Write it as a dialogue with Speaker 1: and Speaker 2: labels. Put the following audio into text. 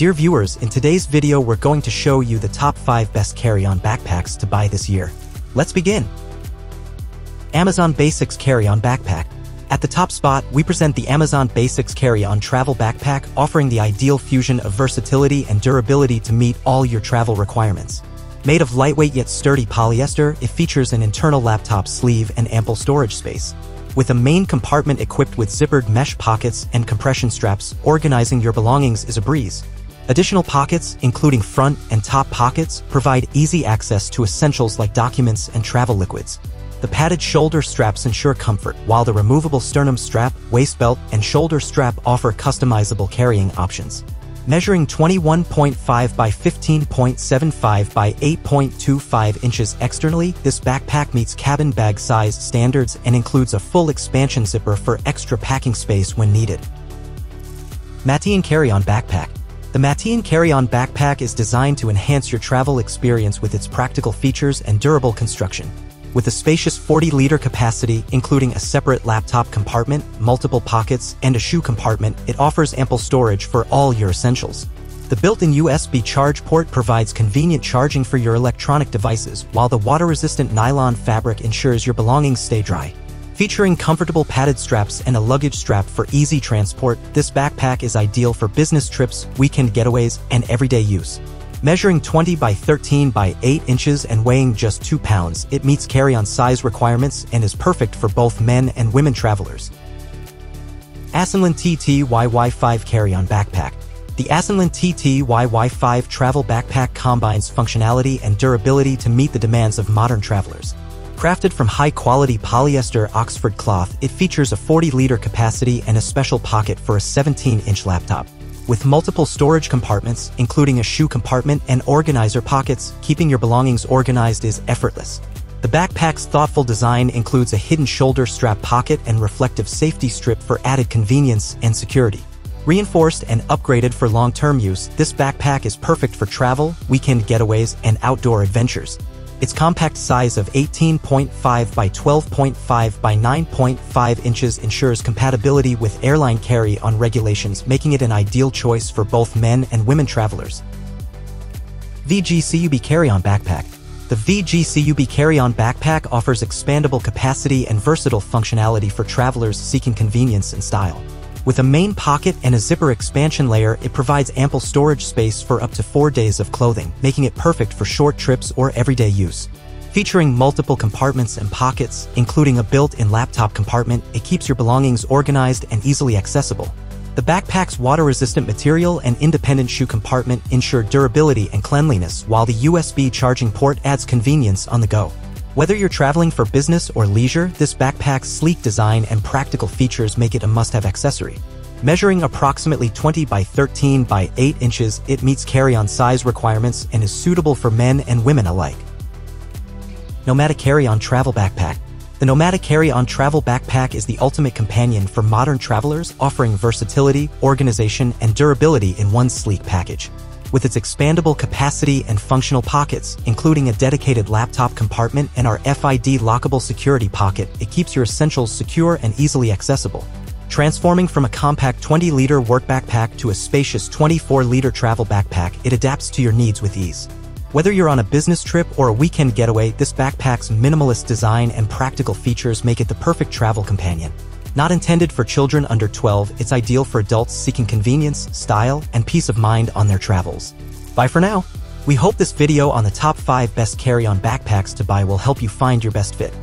Speaker 1: Dear viewers, in today's video we're going to show you the top 5 best carry-on backpacks to buy this year. Let's begin! Amazon Basics Carry-On Backpack At the top spot, we present the Amazon Basics Carry-On Travel Backpack offering the ideal fusion of versatility and durability to meet all your travel requirements. Made of lightweight yet sturdy polyester, it features an internal laptop sleeve and ample storage space. With a main compartment equipped with zippered mesh pockets and compression straps, organizing your belongings is a breeze. Additional pockets, including front and top pockets, provide easy access to essentials like documents and travel liquids. The padded shoulder straps ensure comfort, while the removable sternum strap, waist belt, and shoulder strap offer customizable carrying options. Measuring 21.5 by 15.75 by 8.25 inches externally, this backpack meets cabin bag size standards and includes a full expansion zipper for extra packing space when needed. Matein Carry-On Backpack the Matein carry-on backpack is designed to enhance your travel experience with its practical features and durable construction. With a spacious 40-liter capacity, including a separate laptop compartment, multiple pockets, and a shoe compartment, it offers ample storage for all your essentials. The built-in USB charge port provides convenient charging for your electronic devices, while the water-resistant nylon fabric ensures your belongings stay dry. Featuring comfortable padded straps and a luggage strap for easy transport, this backpack is ideal for business trips, weekend getaways, and everyday use. Measuring 20 by 13 by 8 inches and weighing just 2 pounds, it meets carry-on size requirements and is perfect for both men and women travelers. Asenlin TTYY5 Carry-On Backpack The Asenlin TTYY5 travel backpack combines functionality and durability to meet the demands of modern travelers. Crafted from high-quality polyester Oxford cloth, it features a 40-liter capacity and a special pocket for a 17-inch laptop. With multiple storage compartments, including a shoe compartment and organizer pockets, keeping your belongings organized is effortless. The backpack's thoughtful design includes a hidden shoulder strap pocket and reflective safety strip for added convenience and security. Reinforced and upgraded for long-term use, this backpack is perfect for travel, weekend getaways, and outdoor adventures. Its compact size of 18.5 by 12.5 by 9.5 inches ensures compatibility with airline carry-on regulations, making it an ideal choice for both men and women travelers. VGCUB Carry-On Backpack The VGCUB Carry-On Backpack offers expandable capacity and versatile functionality for travelers seeking convenience and style. With a main pocket and a zipper expansion layer, it provides ample storage space for up to four days of clothing, making it perfect for short trips or everyday use. Featuring multiple compartments and pockets, including a built-in laptop compartment, it keeps your belongings organized and easily accessible. The backpack's water-resistant material and independent shoe compartment ensure durability and cleanliness, while the USB charging port adds convenience on the go. Whether you're traveling for business or leisure, this backpack's sleek design and practical features make it a must-have accessory. Measuring approximately 20 by 13 by 8 inches, it meets carry-on size requirements and is suitable for men and women alike. Nomatic Carry-On Travel Backpack The Nomatic Carry-On Travel Backpack is the ultimate companion for modern travelers, offering versatility, organization, and durability in one sleek package. With its expandable capacity and functional pockets, including a dedicated laptop compartment and RFID lockable security pocket, it keeps your essentials secure and easily accessible. Transforming from a compact 20-liter work backpack to a spacious 24-liter travel backpack, it adapts to your needs with ease. Whether you're on a business trip or a weekend getaway, this backpack's minimalist design and practical features make it the perfect travel companion. Not intended for children under 12, it's ideal for adults seeking convenience, style, and peace of mind on their travels. Bye for now. We hope this video on the top 5 best carry-on backpacks to buy will help you find your best fit.